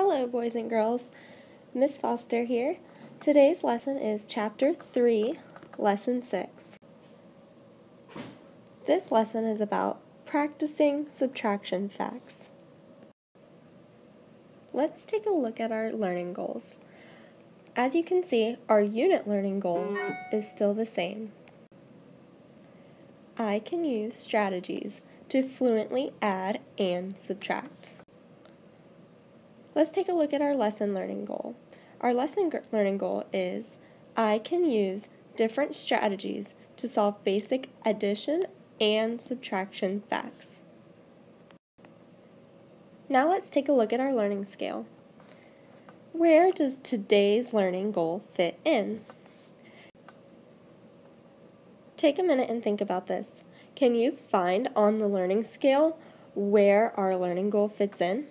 Hello, boys and girls. Miss Foster here. Today's lesson is Chapter 3, Lesson 6. This lesson is about practicing subtraction facts. Let's take a look at our learning goals. As you can see, our unit learning goal is still the same. I can use strategies to fluently add and subtract. Let's take a look at our lesson learning goal. Our lesson learning goal is I can use different strategies to solve basic addition and subtraction facts. Now let's take a look at our learning scale. Where does today's learning goal fit in? Take a minute and think about this. Can you find on the learning scale where our learning goal fits in?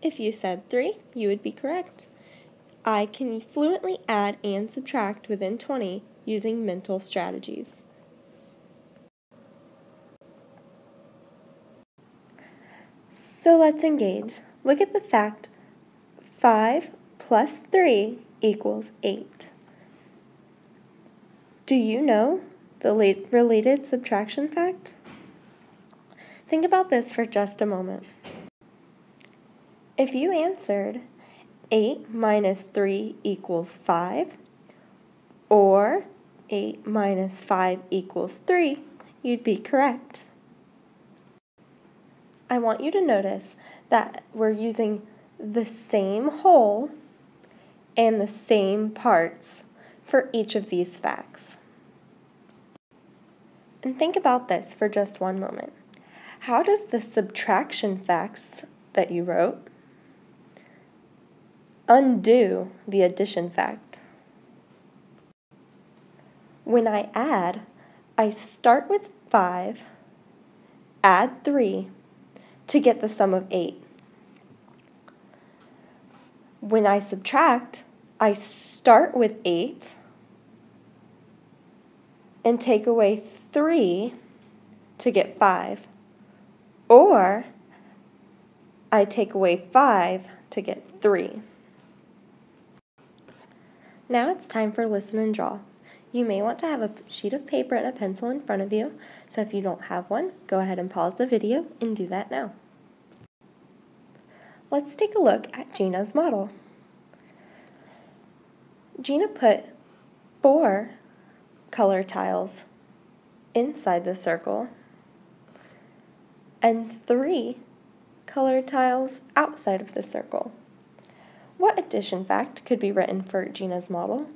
If you said 3, you would be correct. I can fluently add and subtract within 20 using mental strategies. So let's engage. Look at the fact 5 plus 3 equals 8. Do you know the related subtraction fact? Think about this for just a moment. If you answered 8 minus 3 equals 5, or 8 minus 5 equals 3, you'd be correct. I want you to notice that we're using the same whole and the same parts for each of these facts. And think about this for just one moment. How does the subtraction facts that you wrote undo the addition fact. When I add, I start with 5, add 3 to get the sum of 8. When I subtract, I start with 8 and take away 3 to get 5. Or I take away 5 to get 3. Now it's time for listen and draw. You may want to have a sheet of paper and a pencil in front of you, so if you don't have one, go ahead and pause the video and do that now. Let's take a look at Gina's model. Gina put four color tiles inside the circle and three color tiles outside of the circle. What addition fact could be written for Gina's model?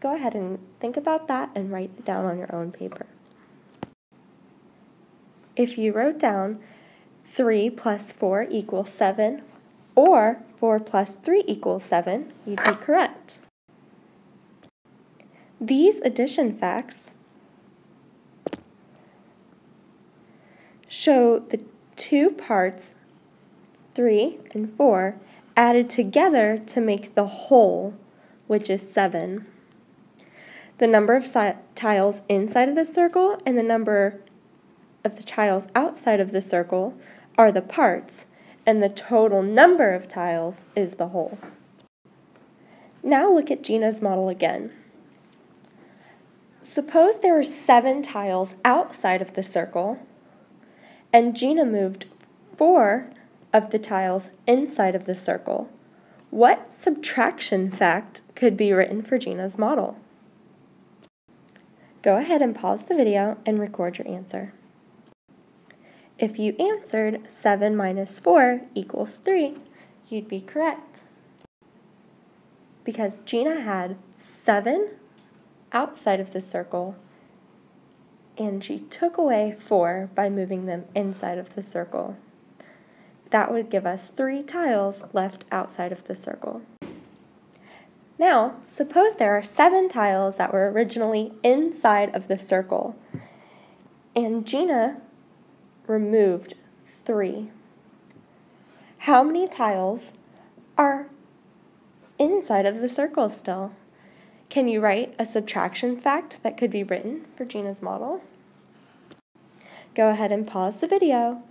Go ahead and think about that and write it down on your own paper. If you wrote down 3 plus 4 equals 7 or 4 plus 3 equals 7, you'd be correct. These addition facts show the two parts, 3 and 4, added together to make the whole, which is 7. The number of si tiles inside of the circle and the number of the tiles outside of the circle are the parts, and the total number of tiles is the whole. Now look at Gina's model again. Suppose there were seven tiles outside of the circle, and Gina moved four of the tiles inside of the circle, what subtraction fact could be written for Gina's model? Go ahead and pause the video and record your answer. If you answered 7 minus 4 equals 3, you'd be correct. Because Gina had 7 outside of the circle and she took away 4 by moving them inside of the circle. That would give us three tiles left outside of the circle. Now, suppose there are seven tiles that were originally inside of the circle, and Gina removed three. How many tiles are inside of the circle still? Can you write a subtraction fact that could be written for Gina's model? Go ahead and pause the video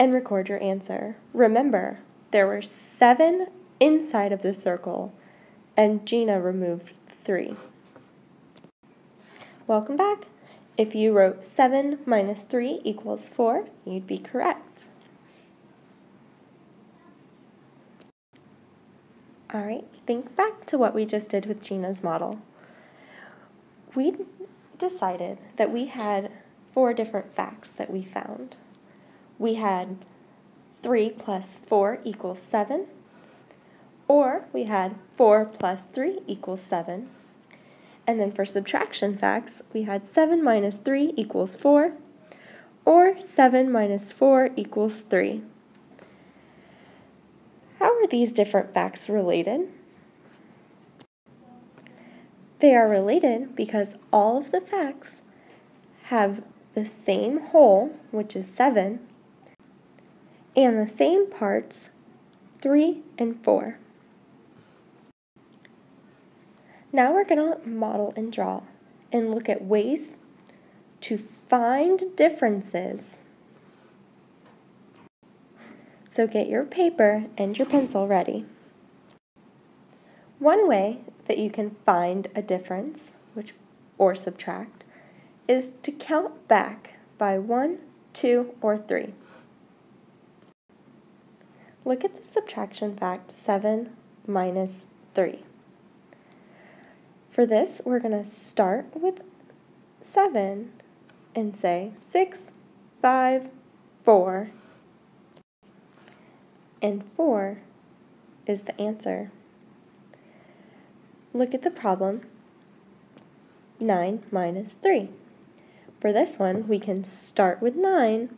and record your answer. Remember, there were seven inside of the circle, and Gina removed three. Welcome back. If you wrote 7 minus 3 equals 4, you'd be correct. All right, think back to what we just did with Gina's model. We decided that we had four different facts that we found. We had 3 plus 4 equals 7, or we had 4 plus 3 equals 7. And then for subtraction facts, we had 7 minus 3 equals 4, or 7 minus 4 equals 3. How are these different facts related? They are related because all of the facts have the same whole, which is 7, and the same parts, 3 and 4. Now we're going to model and draw and look at ways to find differences so get your paper and your pencil ready. One way that you can find a difference, which or subtract, is to count back by 1, 2, or 3. Look at the subtraction fact 7 minus 3. For this, we're going to start with 7 and say 6, 5, 4, and 4 is the answer. Look at the problem 9 minus 3. For this one, we can start with 9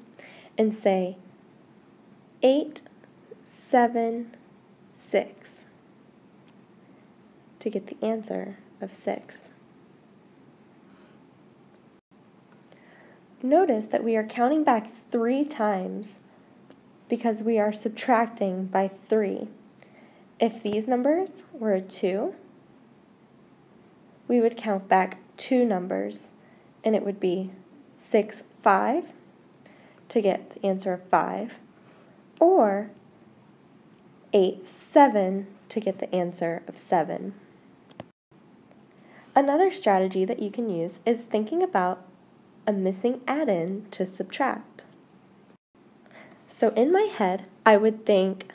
and say 8, 7, 6 to get the answer of 6. Notice that we are counting back three times because we are subtracting by 3. If these numbers were a 2, we would count back two numbers, and it would be 6, 5 to get the answer of 5, or 8, 7 to get the answer of 7. Another strategy that you can use is thinking about a missing addend to subtract. So in my head, I would think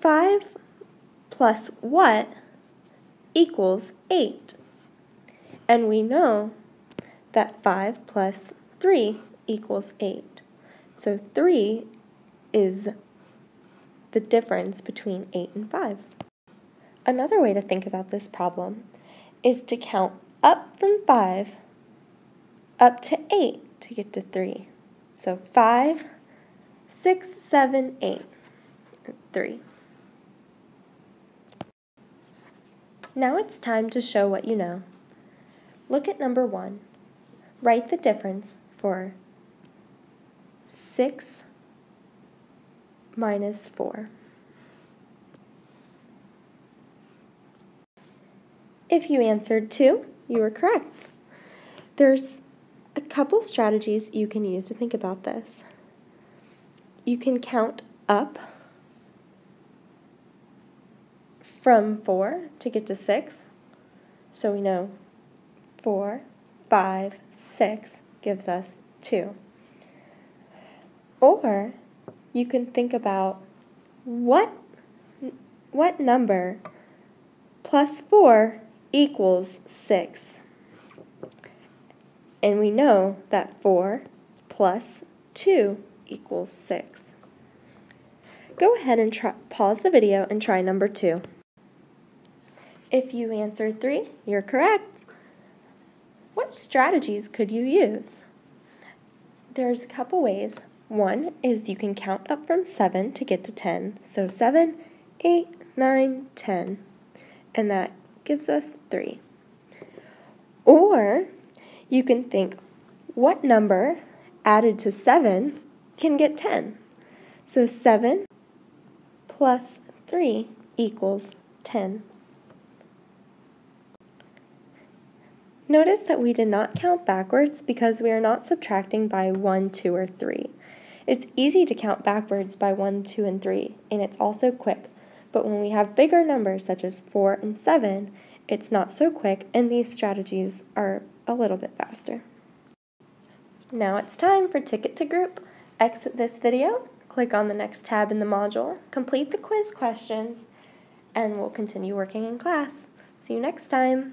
5 plus what equals 8. And we know that 5 plus 3 equals 8. So 3 is the difference between 8 and 5. Another way to think about this problem is to count up from 5 up to 8 to get to 3. So 5, 6, 7, 8, 3. Now it's time to show what you know. Look at number 1. Write the difference for 6 minus 4. If you answered 2, you were correct. There's a couple strategies you can use to think about this. You can count up from 4 to get to 6. So we know 4, 5, 6 gives us 2. Or you can think about what, what number plus 4 equals 6. And we know that 4 plus 2 equals 6. Go ahead and try, pause the video and try number 2. If you answer 3, you're correct. What strategies could you use? There's a couple ways. One is you can count up from 7 to get to 10. So 7, 8, 9, 10. And that gives us 3. Or you can think what number added to 7 can get 10? So 7 plus 3 equals 10. Notice that we did not count backwards because we are not subtracting by 1, 2, or 3. It's easy to count backwards by 1, 2, and 3, and it's also quick. But when we have bigger numbers such as 4 and 7, it's not so quick, and these strategies are a little bit faster. Now it's time for Ticket to Group. Exit this video, click on the next tab in the module, complete the quiz questions, and we'll continue working in class. See you next time.